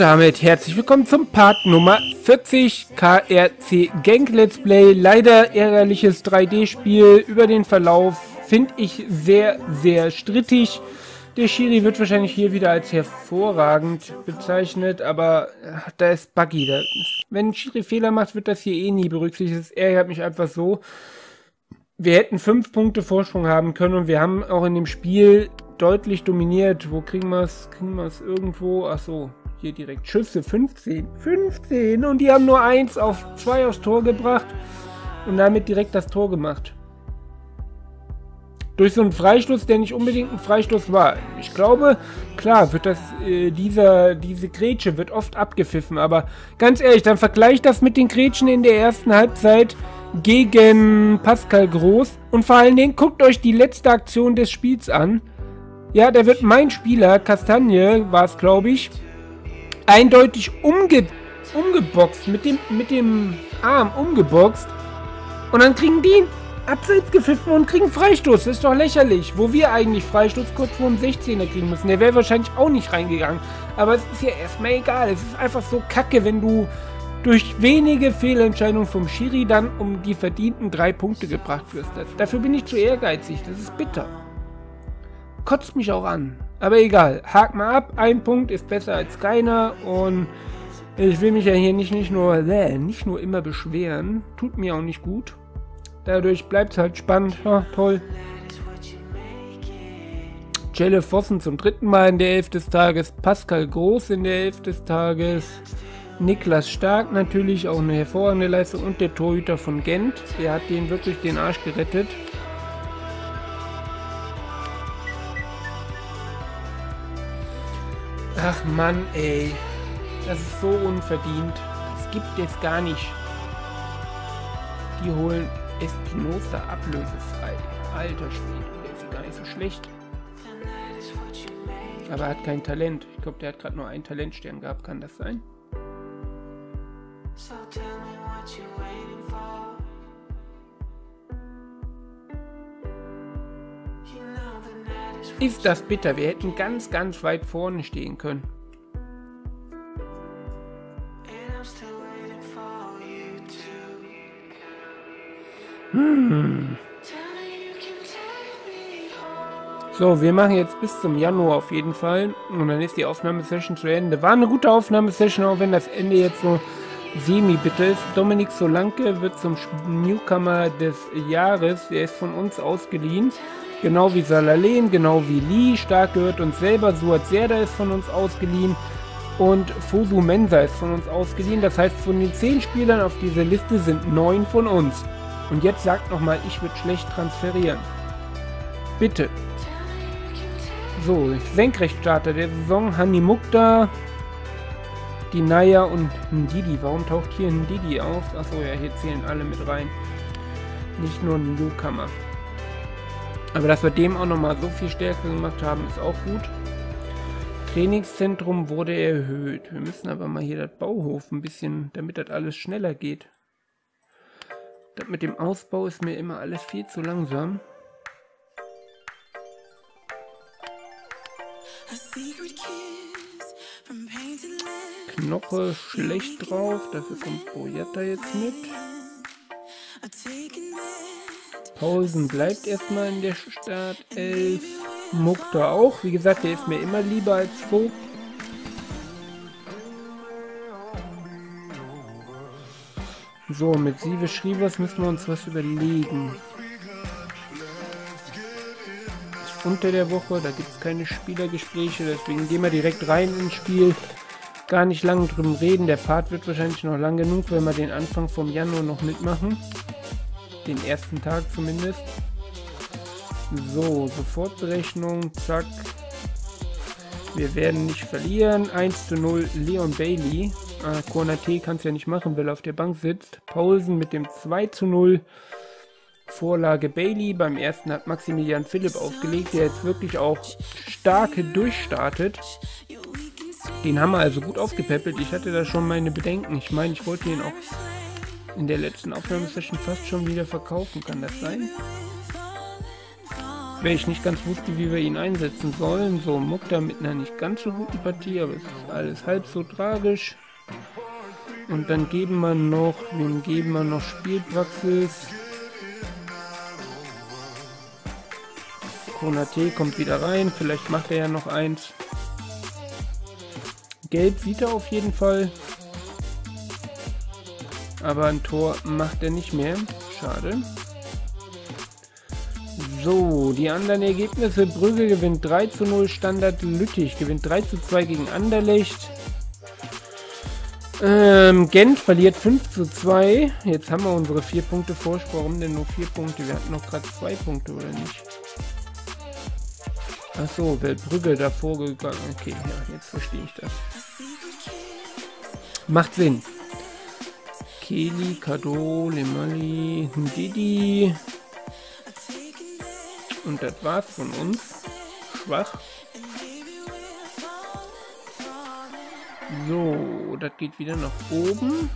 Und damit herzlich willkommen zum Part Nummer 40 KRC Gang Let's Play. Leider ärgerliches 3D-Spiel. Über den Verlauf finde ich sehr, sehr strittig. Der Shiri wird wahrscheinlich hier wieder als hervorragend bezeichnet, aber da ist Buggy. Da, wenn Shiri Fehler macht, wird das hier eh nie berücksichtigt. Das ärgert mich einfach so. Wir hätten fünf Punkte Vorsprung haben können und wir haben auch in dem Spiel deutlich dominiert. Wo kriegen wir es? Kriegen wir es irgendwo? Ach so, hier direkt Schüsse 15. 15 und die haben nur 1 auf 2 aufs Tor gebracht und damit direkt das Tor gemacht. Durch so einen Freistoß, der nicht unbedingt ein Freistoß war. Ich glaube, klar, wird das, äh, dieser, diese Grätsche wird oft abgepfiffen, aber ganz ehrlich, dann vergleicht das mit den Grätschen in der ersten Halbzeit gegen Pascal Groß und vor allen Dingen guckt euch die letzte Aktion des Spiels an. Ja, da wird mein Spieler, Kastagne war es, glaube ich, eindeutig umge umgeboxt, mit dem, mit dem Arm umgeboxt. Und dann kriegen die abseits gepfiffen und kriegen Freistoß. Das ist doch lächerlich. Wo wir eigentlich Freistoß kurz vor dem 16er kriegen müssen. Der wäre wahrscheinlich auch nicht reingegangen. Aber es ist ja erstmal egal. Es ist einfach so kacke, wenn du durch wenige Fehlentscheidungen vom Schiri dann um die verdienten drei Punkte gebracht wirst. Dafür bin ich zu ehrgeizig. Das ist bitter. Kotzt mich auch an. Aber egal, hak mal ab. Ein Punkt ist besser als keiner. Und ich will mich ja hier nicht, nicht, nur, nicht nur immer beschweren. Tut mir auch nicht gut. Dadurch bleibt es halt spannend. Ja, toll. Jelle Vossen zum dritten Mal in der Elf des Tages. Pascal Groß in der Elf des Tages. Niklas Stark natürlich, auch eine hervorragende Leistung. Und der Torhüter von Gent. Der hat den wirklich den Arsch gerettet. Ach Mann, ey. Das ist so unverdient. Das gibt es gar nicht. Die holen Espinosa ablösefrei. Alter Schwede, der ist gar nicht so schlecht. Aber er hat kein Talent. Ich glaube, der hat gerade nur einen Talentstern gehabt. Kann das sein? So tell me what you're waiting for. Ist das bitter. Wir hätten ganz, ganz weit vorne stehen können. Hm. So, wir machen jetzt bis zum Januar auf jeden Fall. Und dann ist die Aufnahmesession zu Ende. War eine gute Aufnahmesession, auch wenn das Ende jetzt so semi-bitter ist. Dominik Solanke wird zum Newcomer des Jahres. Er ist von uns ausgeliehen. Genau wie Salalen, genau wie Lee. Stark gehört uns selber. Suat Serda ist von uns ausgeliehen. Und Fosu Mensa ist von uns ausgeliehen. Das heißt, von den 10 Spielern auf dieser Liste sind 9 von uns. Und jetzt sagt nochmal, ich würde schlecht transferieren. Bitte. So, Senkrechtstarter der Saison, Hani Mukta, Dinaya und Ndidi. Warum taucht hier Ndidi auf? Achso, ja, hier zählen alle mit rein. Nicht nur ein Newcomer. Aber dass wir dem auch nochmal so viel stärker gemacht haben, ist auch gut. Trainingszentrum wurde erhöht. Wir müssen aber mal hier das Bauhof ein bisschen, damit das alles schneller geht. Das mit dem Ausbau ist mir immer alles viel zu langsam. Knoche schlecht drauf, dafür kommt Boyata jetzt mit. Pausen bleibt erstmal in der Startelf. Mukta auch. Wie gesagt, der ist mir immer lieber als Vogt. So, mit Sieve Schrivers müssen wir uns was überlegen. Ist unter der Woche, da gibt es keine Spielergespräche, deswegen gehen wir direkt rein ins Spiel. Gar nicht lange drum reden, der Part wird wahrscheinlich noch lang genug, wenn wir den Anfang vom Januar noch mitmachen. Den ersten Tag zumindest. So, Sofortberechnung, zack. Wir werden nicht verlieren. 1 zu 0 Leon Bailey. Ah, Konate kann es ja nicht machen, weil er auf der Bank sitzt. Paulsen mit dem 2 zu 0. Vorlage Bailey. Beim ersten hat Maximilian Philipp aufgelegt, der jetzt wirklich auch stark durchstartet. Den haben wir also gut aufgepäppelt. Ich hatte da schon meine Bedenken. Ich meine, ich wollte ihn auch in der letzten Aufnahmesession fast schon wieder verkaufen. Kann das sein? weil ich nicht ganz wusste, wie wir ihn einsetzen sollen. So, Mukta mit einer nicht ganz so guten Partie, aber es ist alles halb so tragisch. Und dann geben wir noch, wem geben wir noch Spielpraxis? Konate kommt wieder rein, vielleicht macht er ja noch eins. Gelb sieht er auf jeden Fall. Aber ein Tor macht er nicht mehr. Schade. So, die anderen Ergebnisse. Brügge gewinnt 3 zu 0, Standard Lüttich gewinnt 3 zu 2 gegen Anderlecht. Ähm, Gent verliert 5 zu 2. Jetzt haben wir unsere 4 Punkte Vorsprung. Warum denn nur 4 Punkte? Wir hatten noch gerade 2 Punkte, oder nicht? Achso, weil Brügge davor gegangen. Okay, ja, jetzt verstehe ich das. Macht Sinn. Keli, Kado, Lemali, Didi. Und das war's von uns. Schwach. So, das geht wieder nach oben.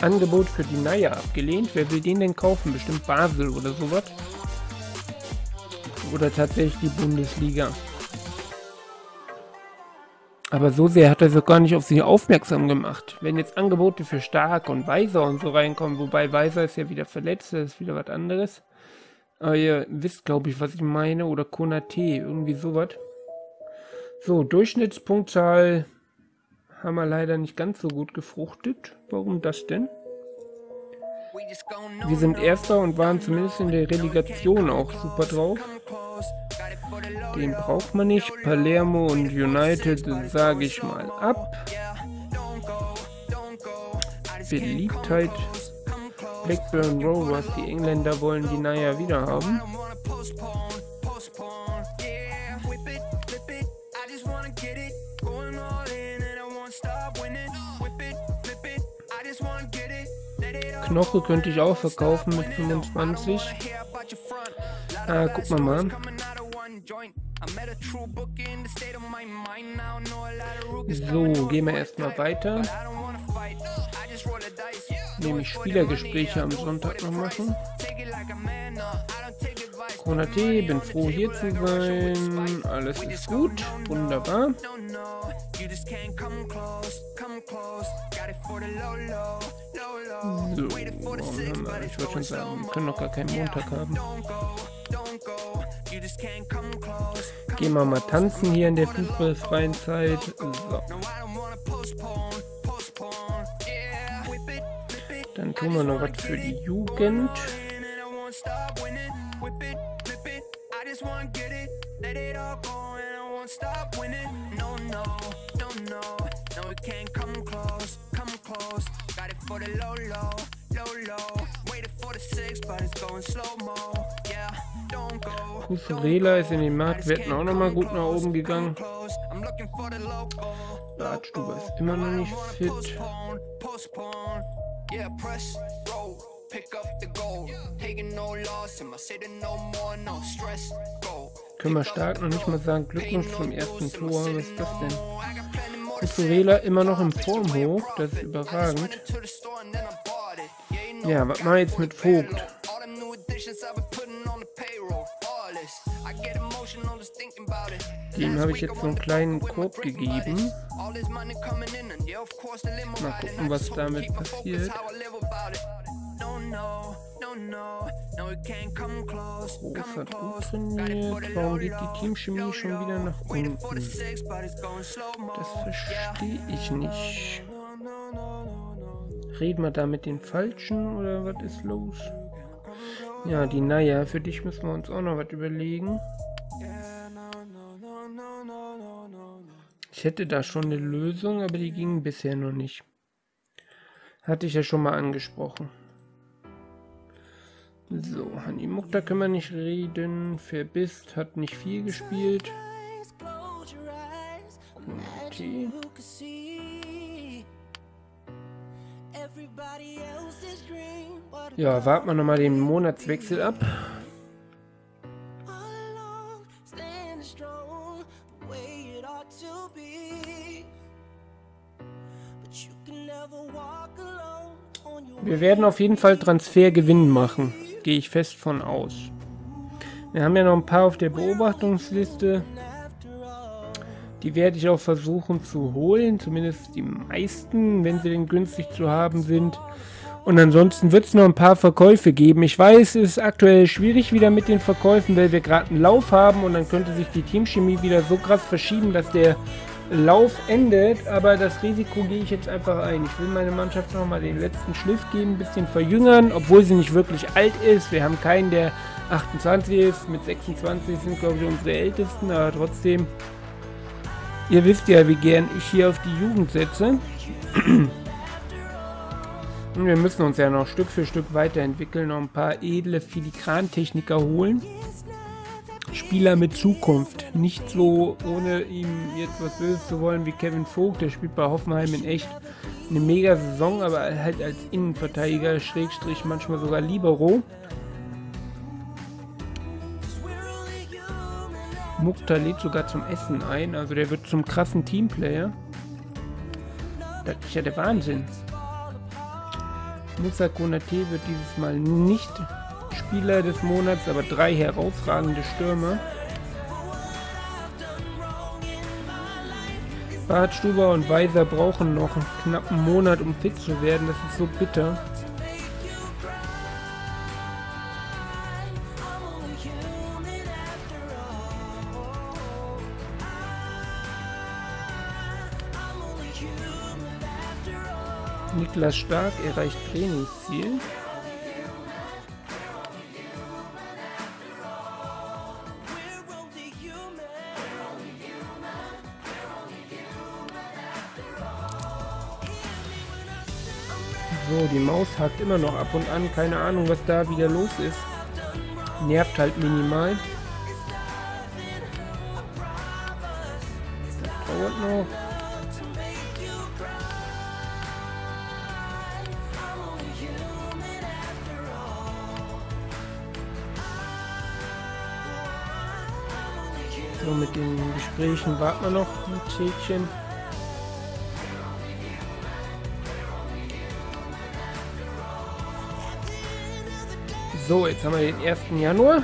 Angebot für die Naya abgelehnt. Wer will den denn kaufen? Bestimmt Basel oder sowas. Oder tatsächlich die Bundesliga. Aber so sehr hat er sich gar nicht auf sich aufmerksam gemacht. Wenn jetzt Angebote für Stark und Weiser und so reinkommen, wobei Weiser ist ja wieder verletzt, das ist wieder was anderes. Aber ihr wisst, glaube ich, was ich meine. Oder Konate, irgendwie sowas. So, Durchschnittspunktzahl haben wir leider nicht ganz so gut gefruchtet. Warum das denn? Wir sind Erster und waren zumindest in der Relegation auch super drauf. Den braucht man nicht. Palermo und United sage ich mal ab. Beliebtheit. Blackburn Rovers, die Engländer wollen die Naya wieder haben. Knoche könnte ich auch verkaufen mit 25. Ah, guck mal mal. So, gehen wir erstmal weiter. Nämlich Spielergespräche am Sonntag noch machen. Konate, bin froh hier zu sein. Alles ist gut. Wunderbar. So, wir, ich wollte schon sagen, wir können noch gar keinen Montag haben. Gehen wir mal tanzen hier in der fußballfreien Zeit. So. Dann tun wir noch was für die Jugend. Kusurela ist in den Marktwerten auch nochmal gut nach oben gegangen. Bartstuber ist immer noch nicht fit. Können wir stark noch nicht mal sagen, Glückwunsch zum ersten Tor. Was ist das denn? Kusurela immer noch im Form hoch, das ist überragend. Ja, was machen wir jetzt mit Vogt? Dem habe ich jetzt so einen kleinen Korb gegeben. Mal gucken, was damit passiert. Groß hat gut trainiert. Warum geht die Teamchemie schon wieder nach unten? Das verstehe ich nicht. Reden wir da mit den Falschen oder was ist los? Ja, die Naya, für dich müssen wir uns auch noch was überlegen. Ich hätte da schon eine Lösung, aber die ging bisher noch nicht. Hatte ich ja schon mal angesprochen. So, Hanimuk, da können wir nicht reden. Verbisst hat nicht viel gespielt. Kunti. Ja, warten wir nochmal den Monatswechsel ab. Wir werden auf jeden Fall Transfergewinn machen. Gehe ich fest von aus. Wir haben ja noch ein paar auf der Beobachtungsliste. Die werde ich auch versuchen zu holen. Zumindest die meisten, wenn sie denn günstig zu haben sind. Und ansonsten wird es noch ein paar Verkäufe geben. Ich weiß, es ist aktuell schwierig wieder mit den Verkäufen, weil wir gerade einen Lauf haben und dann könnte sich die Teamchemie wieder so krass verschieben, dass der Lauf endet. Aber das Risiko gehe ich jetzt einfach ein. Ich will meine Mannschaft nochmal den letzten Schliff geben, ein bisschen verjüngern, obwohl sie nicht wirklich alt ist. Wir haben keinen, der 28 ist. Mit 26 sind, glaube ich, unsere Ältesten, aber trotzdem. Ihr wisst ja, wie gern ich hier auf die Jugend setze. Und wir müssen uns ja noch Stück für Stück weiterentwickeln, noch ein paar edle Filigrantechniker holen. Spieler mit Zukunft. Nicht so, ohne ihm jetzt was Böses zu wollen, wie Kevin Vogt. Der spielt bei Hoffenheim in echt eine mega Saison, aber halt als Innenverteidiger, Schrägstrich, manchmal sogar Libero. Mukta lädt sogar zum Essen ein, also der wird zum krassen Teamplayer. Das ist ja der Wahnsinn. Musa Konate wird dieses Mal nicht Spieler des Monats, aber drei herausragende Stürmer. Bartstuber und Weiser brauchen noch einen knappen Monat, um fit zu werden. Das ist so bitter. Niklas Stark erreicht Trainingsziel. Die Maus hakt immer noch ab und an. Keine Ahnung, was da wieder los ist. Nervt halt minimal. Dauert noch. So, mit den Gesprächen warten wir noch ein Tätchen. So, jetzt haben wir den 1. Januar.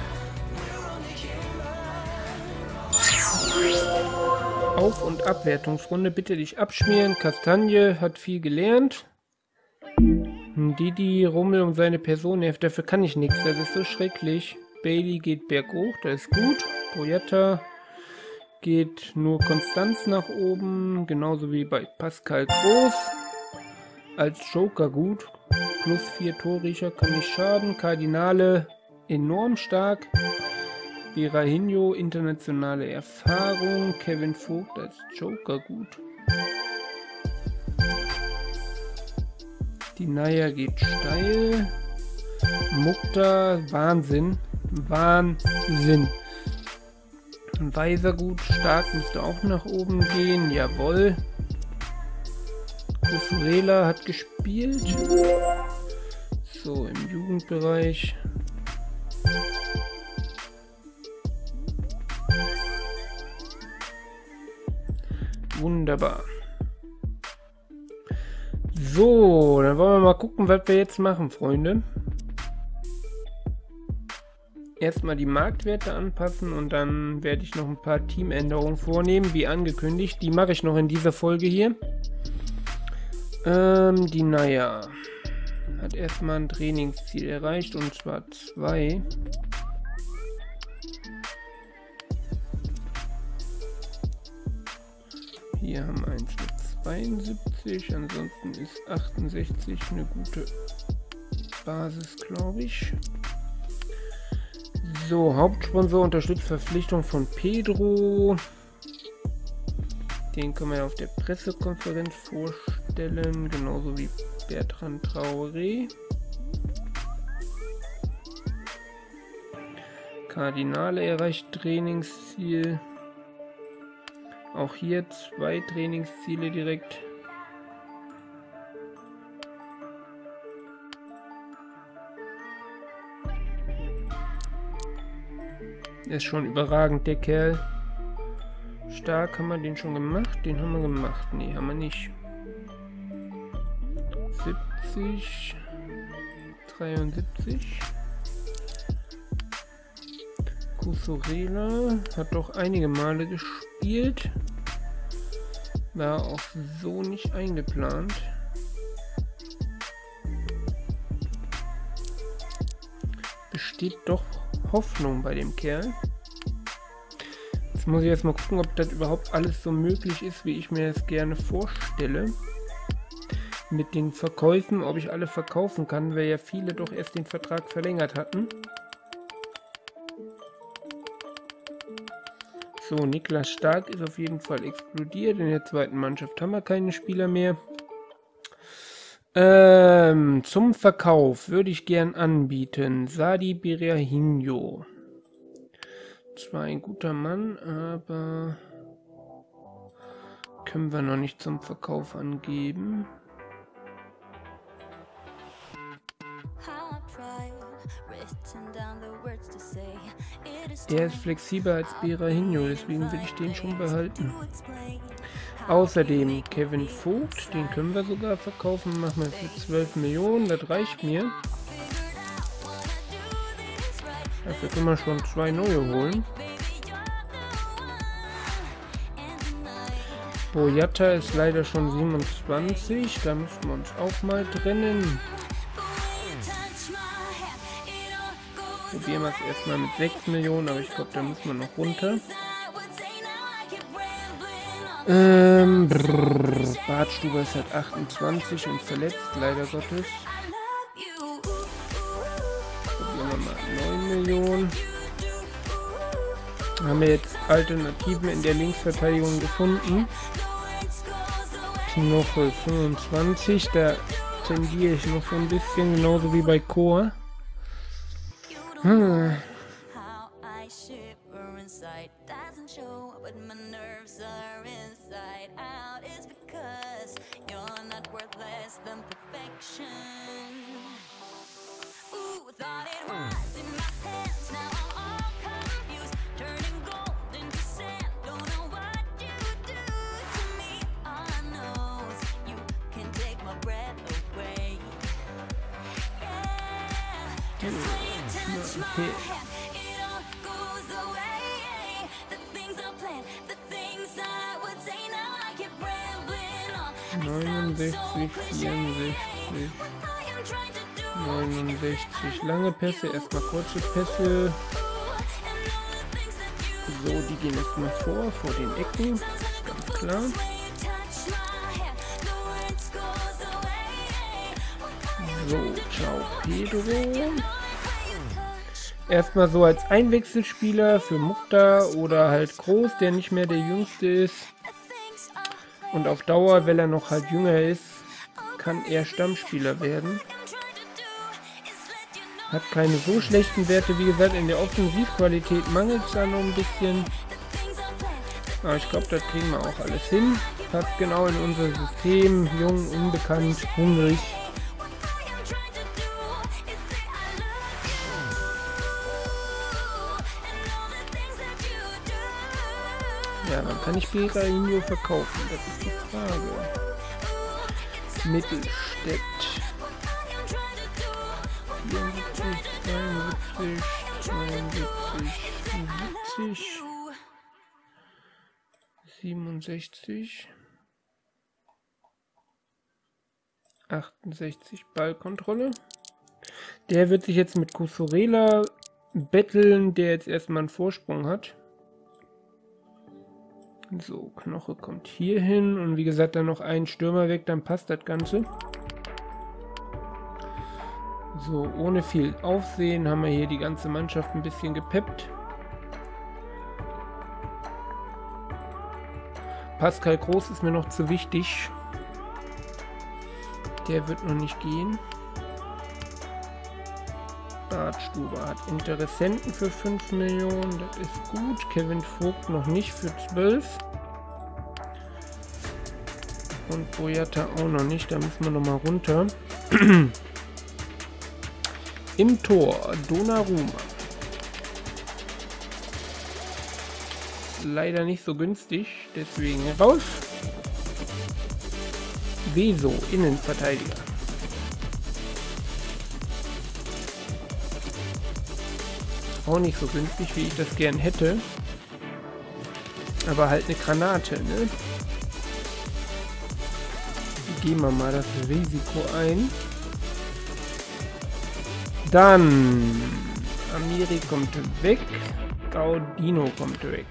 Auf- und Abwertungsrunde. Bitte dich abschmieren. Kastanie hat viel gelernt. Didi Rummel um seine Person. Dafür kann ich nichts. Das ist so schrecklich. Bailey geht berghoch. Das ist gut. Boyetta geht nur Konstanz nach oben. Genauso wie bei Pascal Groß. Als Joker gut. Plus 4 Torriecher kann nicht schaden. Kardinale enorm stark. Birahinho, internationale Erfahrung. Kevin Vogt als Joker gut. Die Naya geht steil. Mukta, Wahnsinn. Wahnsinn. Weiser gut, stark müsste auch nach oben gehen. Jawohl. Kufurela hat gespielt. So, im Jugendbereich. Wunderbar. So, dann wollen wir mal gucken, was wir jetzt machen, Freunde. Erstmal die Marktwerte anpassen und dann werde ich noch ein paar Teamänderungen vornehmen, wie angekündigt. Die mache ich noch in dieser Folge hier. Ähm, die Naya hat erstmal ein Trainingsziel erreicht und zwar zwei. Hier haben wir eins mit 72, ansonsten ist 68 eine gute Basis, glaube ich. So, Hauptsponsor unterstützt Verpflichtung von Pedro. Den können wir auf der Pressekonferenz vorstellen, genauso wie Bertrand Traoré. Kardinale erreicht Trainingsziel. Auch hier zwei Trainingsziele direkt. Ist schon überragend, der Kerl. Stark haben wir den schon gemacht. Den haben wir gemacht. Nee, haben wir nicht. 17. 74, 73. Kusurela hat doch einige Male gespielt. War auch so nicht eingeplant. Besteht doch Hoffnung bei dem Kerl. Jetzt muss ich erstmal gucken, ob das überhaupt alles so möglich ist, wie ich mir das gerne vorstelle. Mit den Verkäufen, ob ich alle verkaufen kann, weil ja viele doch erst den Vertrag verlängert hatten. So, Niklas Stark ist auf jeden Fall explodiert. In der zweiten Mannschaft haben wir keine Spieler mehr. Ähm, zum Verkauf würde ich gern anbieten. Sadi Birahinho. Zwar ein guter Mann, aber können wir noch nicht zum Verkauf angeben. Der ist flexibler als Birahinho, deswegen will ich den schon behalten. Außerdem Kevin Vogt, den können wir sogar verkaufen, machen wir für 12 Millionen, das reicht mir. Dafür können wir schon zwei neue holen. Boyata ist leider schon 27, da müssen wir uns auch mal trennen. Probieren wir es erstmal mit 6 Millionen, aber ich glaube, da müssen wir noch runter. Ähm, brrr, ist halt 28 und verletzt, leider Gottes. Probieren wir mal 9 Millionen. Haben wir jetzt Alternativen in der Linksverteidigung gefunden. Knoche 25, da tendiere ich noch so ein bisschen, genauso wie bei Chor. Hm. Okay. Neunundsechzig, vierundsechzig, neunundsechzig. Lange Pässe, erstmal kurze Pässe. So, die gehen erstmal vor, vor den Ecken. Ganz klar. So, ciao Pedro. Erstmal so als Einwechselspieler für Mukta oder halt Groß, der nicht mehr der Jüngste ist. Und auf Dauer, weil er noch halt jünger ist, kann er Stammspieler werden. Hat keine so schlechten Werte. Wie gesagt, in der Offensivqualität mangelt es da noch ein bisschen. Aber ich glaube, das kriegen wir auch alles hin. Passt genau in unser System. Jung, unbekannt, hungrig. Kann ich Berainho verkaufen. Das ist die Frage. Mittelstädt. 74, 72, 72, 70, 67, 68 Ballkontrolle. Der wird sich jetzt mit Kusurela betteln, der jetzt erstmal einen Vorsprung hat. So, Knoche kommt hier hin und wie gesagt dann noch ein Stürmer weg, dann passt das Ganze. So, ohne viel Aufsehen haben wir hier die ganze Mannschaft ein bisschen gepeppt. Pascal Groß ist mir noch zu wichtig. Der wird noch nicht gehen. Bartstuber hat Interessenten für 5 Millionen, das ist gut. Kevin Vogt noch nicht für 12. Und Boyata auch noch nicht, da müssen wir noch mal runter. Im Tor Donnarumma. Leider nicht so günstig, deswegen raus. Beso, Innenverteidiger. Auch nicht so günstig, wie ich das gern hätte. Aber halt eine Granate, ne? Gehen wir mal das Risiko ein. Dann Amiri kommt weg. Gaudino kommt weg.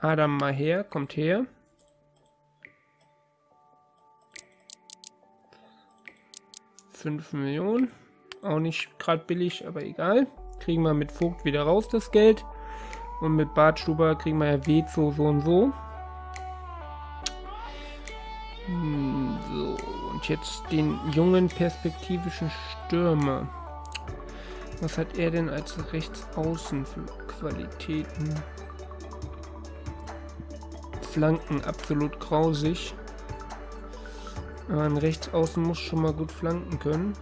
Adam mal her, kommt her. Fünf Millionen. Auch nicht gerade billig, aber egal. Kriegen wir mit Vogt wieder raus das Geld. Und mit Bartstuber kriegen wir ja Wezo so und so. Hm, so, und jetzt den jungen perspektivischen Stürmer. Was hat er denn als Rechtsaußen für Qualitäten? Flanken absolut grausig. Ein Rechtsaußen muss schon mal gut flanken können.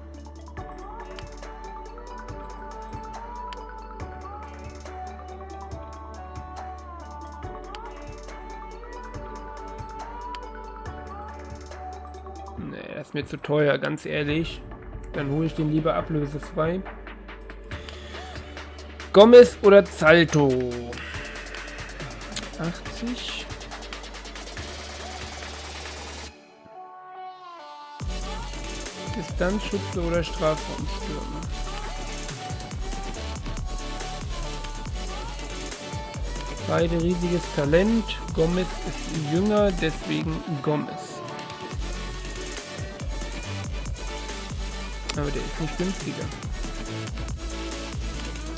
Mir zu teuer, ganz ehrlich. Dann hole ich den lieber ablösefrei. Gomez oder Zalto? 80. Distanzschütze oder Strafraumstürmer? Beide riesiges Talent. Gomez ist jünger, deswegen Gomez. Aber der ist nicht günstiger.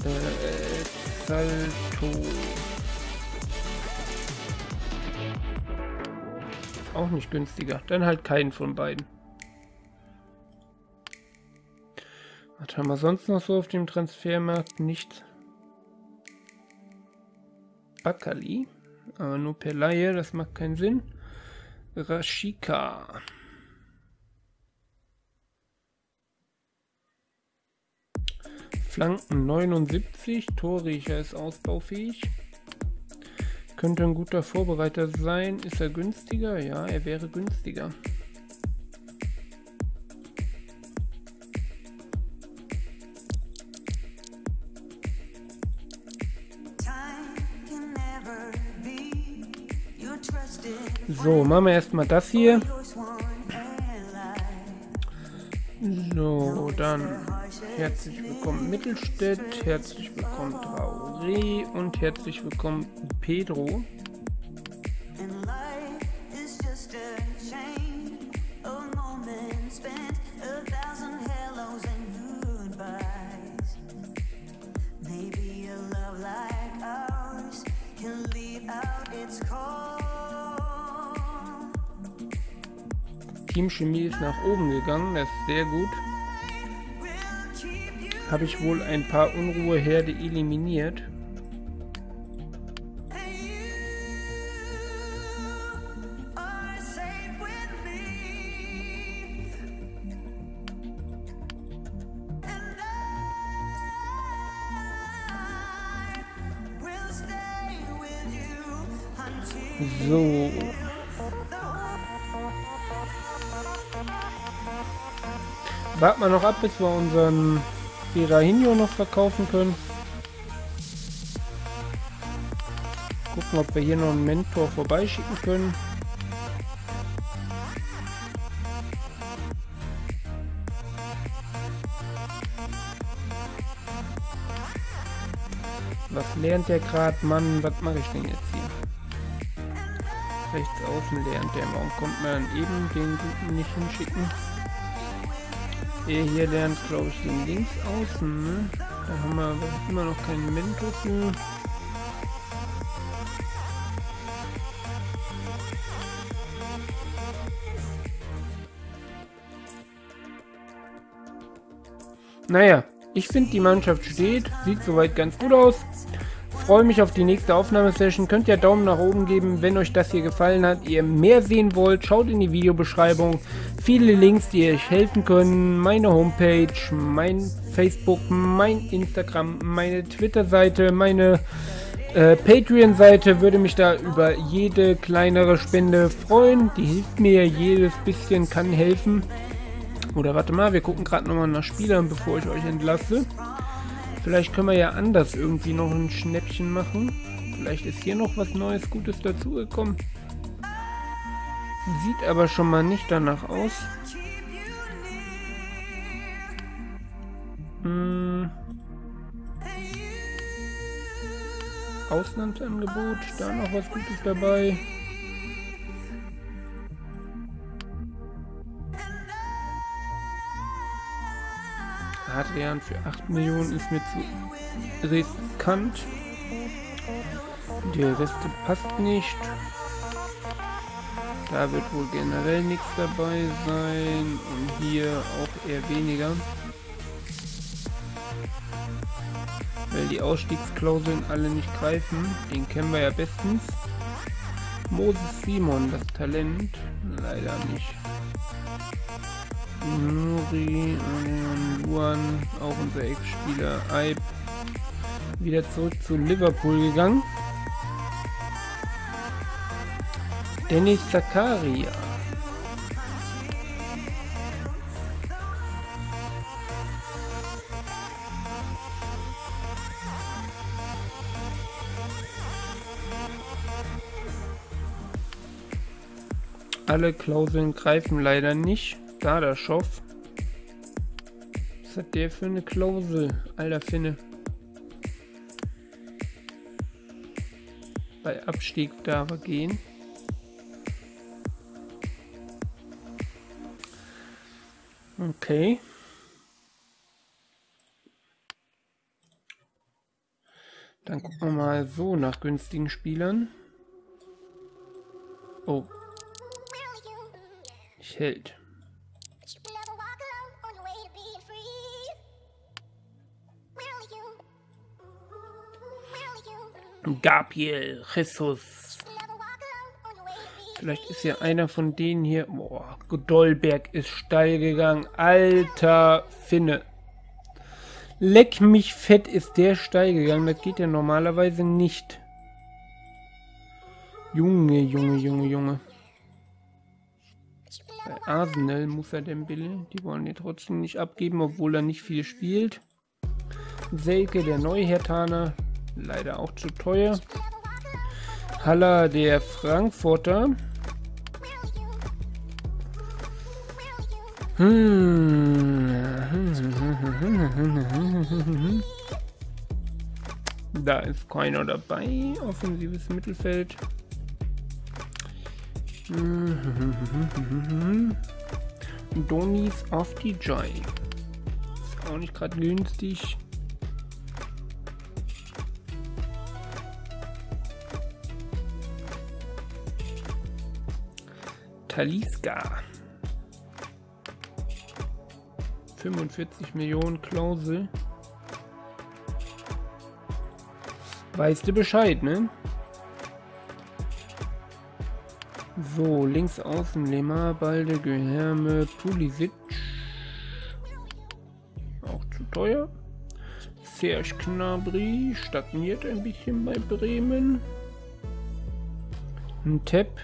Äh, Salto. Ist auch nicht günstiger. Dann halt keinen von beiden. Was haben wir sonst noch so auf dem Transfermarkt? Nicht Bakali. Aber nur per Laie, das macht keinen Sinn. Rashika. Flanken 79, Torriecher ist ausbaufähig. Könnte ein guter Vorbereiter sein. Ist er günstiger? Ja, er wäre günstiger. So, machen wir erstmal das hier. So, dann herzlich willkommen Mittelstädt, herzlich willkommen Traoré und herzlich willkommen Pedro. Teamchemie ist nach oben gegangen, das ist sehr gut. Habe ich wohl ein paar Unruheherde eliminiert. So. Warten wir noch ab, bis wir unseren Pirahinho noch verkaufen können. Gucken, ob wir hier noch einen Mentor vorbeischicken können. Was lernt der gerade? Mann, was mache ich denn jetzt hier? Rechts außen lernt der. Warum kommt man eben den Guten nicht hinschicken? Er hier lernt, glaube ich, den links außen, ne? Da haben wir immer noch keinen Mentor für. Naja, ich finde die Mannschaft steht, sieht soweit ganz gut aus freue mich auf die nächste Aufnahmesession. Könnt ihr Daumen nach oben geben, wenn euch das hier gefallen hat, ihr mehr sehen wollt. Schaut in die Videobeschreibung. Viele Links, die euch helfen können. Meine Homepage, mein Facebook, mein Instagram, meine Twitter-Seite, meine äh, Patreon-Seite. Würde mich da über jede kleinere Spende freuen. Die hilft mir. Jedes bisschen kann helfen. Oder warte mal, wir gucken gerade nochmal nach Spielern, bevor ich euch entlasse. Vielleicht können wir ja anders irgendwie noch ein Schnäppchen machen. Vielleicht ist hier noch was Neues, Gutes dazugekommen. Sieht aber schon mal nicht danach aus. Hm. Auslandsangebot, da noch was Gutes dabei. Adrian für 8 Millionen ist mir zu riskant. Der Rest passt nicht. Da wird wohl generell nichts dabei sein und hier auch eher weniger. Weil die Ausstiegsklauseln alle nicht greifen. Den kennen wir ja bestens. Moses Simon, das Talent. Leider nicht. Nuri, Luan, auch unser Ex-Spieler Aib, wieder zurück zu Liverpool gegangen. Dennis Zakaria. Alle Klauseln greifen leider nicht. Gardaschow. Was hat der für eine Klausel? Alter Finne. Bei Abstieg darf er gehen. Okay. Dann gucken wir mal so nach günstigen Spielern. Oh. Ich hält. Gabriel Jesus. Vielleicht ist ja einer von denen hier. Boah, Godolberg ist steil gegangen. Alter Finne. Leck mich fett ist der steil gegangen. Das geht ja normalerweise nicht. Junge, Junge, Junge, Junge. Bei Arsenal muss er den Bill. Die wollen ihn trotzdem nicht abgeben, obwohl er nicht viel spielt. Selke, der Neuhertaner, Leider auch zu teuer. Haller der Frankfurter. Da ist keiner dabei. Offensives Mittelfeld. Donis auf die Joy. Ist auch nicht gerade günstig. Taliska. 45 Millionen Klausel. Weißt du Bescheid, ne? So, links außen Lemar, Balde, Geherme, Pulisic. Auch zu teuer. Serge Knabri stagniert ein bisschen bei Bremen. Ein Tepp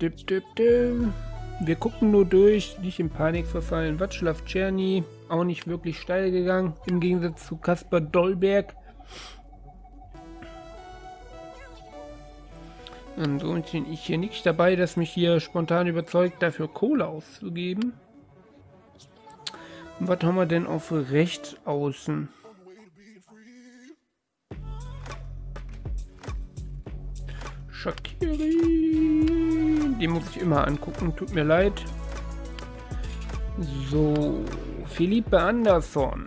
Dip, dip, dip. Wir gucken nur durch, nicht in Panik verfallen. Václav Czerny, auch nicht wirklich steil gegangen, im Gegensatz zu Kaspar Dollberg. Ansonsten bin ich hier nicht dabei, dass mich hier spontan überzeugt, dafür Kohle auszugeben. Und was haben wir denn auf rechts außen? Shakiri. Die muss ich immer angucken, tut mir leid. So, Philippe Anderson.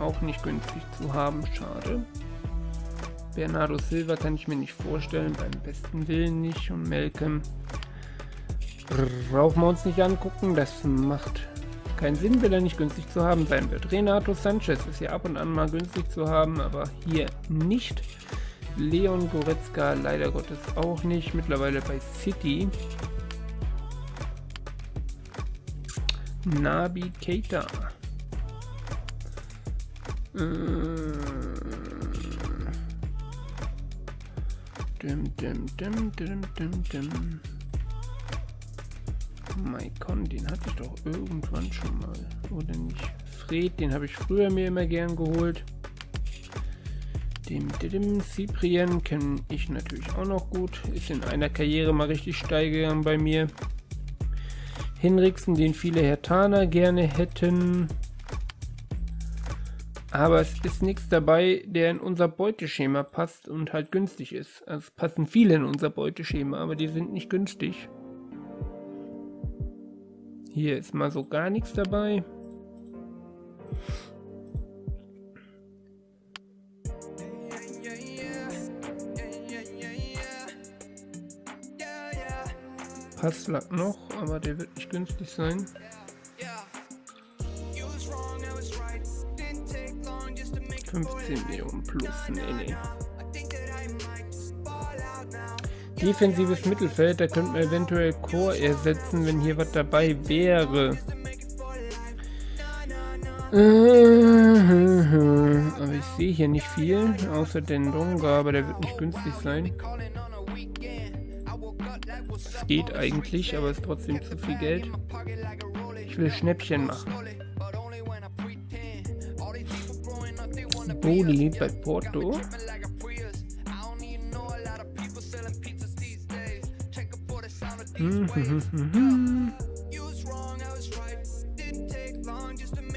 Auch nicht günstig zu haben, schade. Bernardo Silva kann ich mir nicht vorstellen, beim besten Willen nicht. Und Malcolm brauchen wir uns nicht angucken, das macht keinen Sinn, wenn er nicht günstig zu haben sein wird. Renato Sanchez ist ja ab und an mal günstig zu haben, aber hier nicht. Leon Goretzka leider Gottes auch nicht. Mittlerweile bei City. Nabi Keita. Dim, dim, dim, dim, dim, dim. Maikon, den hatte ich doch irgendwann schon mal. Oder nicht? Fred, den habe ich früher mir immer gern geholt. Den Didim Cyprien kenne ich natürlich auch noch gut. Ist in einer Karriere mal richtig steil gegangen bei mir. Hinrichsen, den viele Hertaner gerne hätten. Aber es ist nichts dabei, der in unser Beuteschema passt und halt günstig ist. Es passen viele in unser Beuteschema, aber die sind nicht günstig. Hier ist mal so gar nichts dabei. Passlack noch, aber der wird nicht günstig sein. 15 Millionen plus, nee, nee. Defensives Mittelfeld, da könnten wir eventuell Core ersetzen, wenn hier was dabei wäre. Aber ich sehe hier nicht viel, außer den Donga, aber der wird nicht günstig sein. Geht eigentlich, aber es ist trotzdem zu viel Geld. Ich will Schnäppchen machen. Boli bei Porto.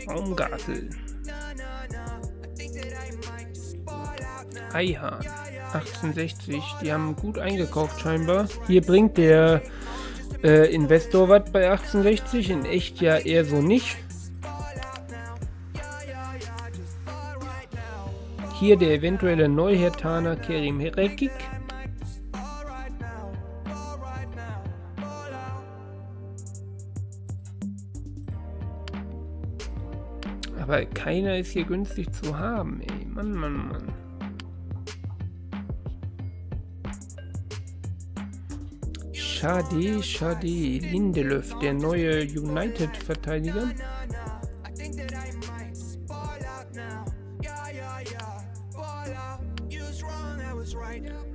Baumgartel. Eihahn. 1860. Die haben gut eingekauft scheinbar. Hier bringt der äh, Investor was bei 1860. In echt ja eher so nicht. Hier der eventuelle Neuhertaner Kerim Herekik. Aber keiner ist hier günstig zu haben, ey. Mann, Mann, Mann. Schade, schade. Lindelöf, der neue United-Verteidiger.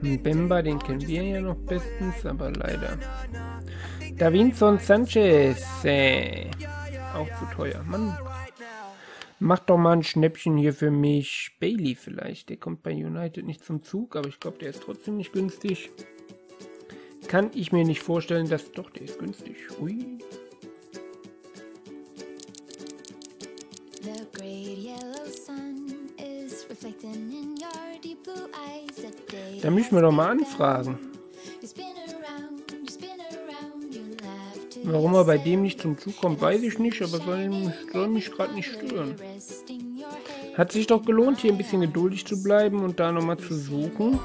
Bemba, den kennen wir ja noch bestens, aber leider. Davinson Sanchez. Äh, auch zu teuer. Mann. Mach doch mal ein Schnäppchen hier für mich. Bailey vielleicht. Der kommt bei United nicht zum Zug, aber ich glaube, der ist trotzdem nicht günstig. Kann ich mir nicht vorstellen, dass... Doch, der ist günstig. Ui. Da müssen wir doch mal anfragen. Warum er bei dem nicht zum Zug kommt, weiß ich nicht, aber soll, soll mich gerade nicht stören. Hat sich doch gelohnt, hier ein bisschen geduldig zu bleiben und da nochmal zu suchen.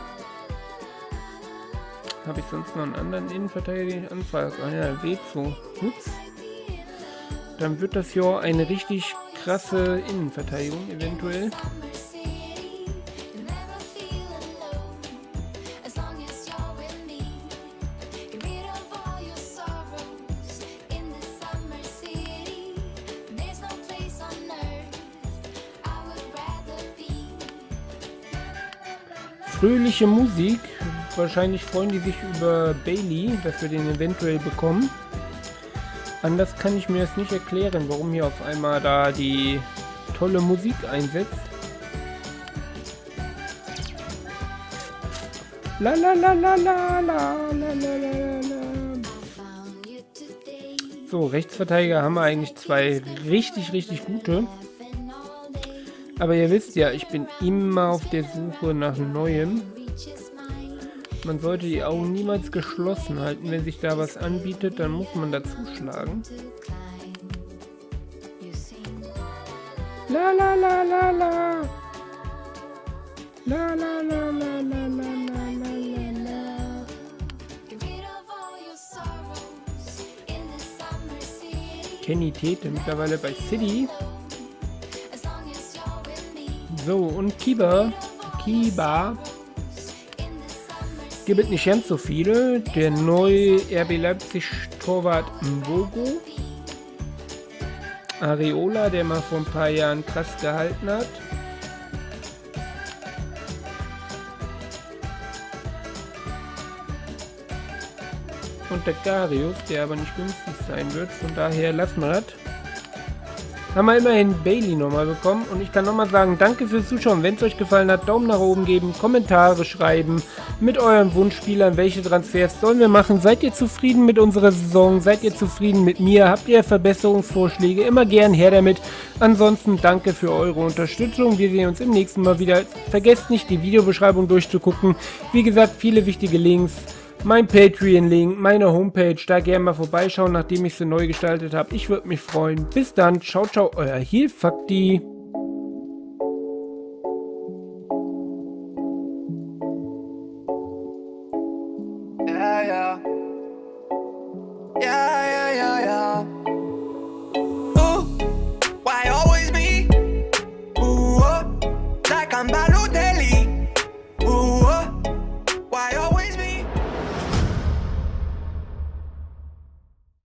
Habe ich sonst noch einen anderen Innenverteidiger, den ich anfrage? Ja, Wezo. Ups. Dann wird das ja eine richtig krasse Innenverteidigung eventuell. fröhliche Musik. Wahrscheinlich freuen die sich über Bailey, dass wir den eventuell bekommen. Anders kann ich mir das nicht erklären, warum hier auf einmal da die tolle Musik einsetzt. La la la la la la la la la. So, Rechtsverteidiger haben wir eigentlich zwei richtig, richtig gute. Aber ihr wisst ja, ich bin immer auf der Suche nach Neuem. Man sollte die Augen niemals geschlossen halten. Wenn sich da was anbietet, dann muss man dazu schlagen. La la la la la. La la la la la la la. Kenny Tete mittlerweile bei City. So, und Kiba. Kiba. Gibt nicht ganz so viele. Der neue RB Leipzig Torwart Mbogo. Areola, der mal vor ein paar Jahren krass gehalten hat. und der Garius, der aber nicht günstig sein wird. Von daher lassen wir das. Haben wir immerhin Bailey nochmal bekommen. Und ich kann nochmal sagen, danke fürs Zuschauen. Wenn es euch gefallen hat, Daumen nach oben geben, Kommentare schreiben mit euren Wunschspielern. Welche Transfers sollen wir machen? Seid ihr zufrieden mit unserer Saison? Seid ihr zufrieden mit mir? Habt ihr Verbesserungsvorschläge? Immer gern her damit. Ansonsten danke für eure Unterstützung. Wir sehen uns im nächsten Mal wieder. Vergesst nicht, die Videobeschreibung durchzugucken. Wie gesagt, viele wichtige Links mein Patreon-Link, meine Homepage, da gerne mal vorbeischauen, nachdem ich sie neu gestaltet habe. Ich würde mich freuen. Bis dann, ciao, ciao, euer Heelfakti.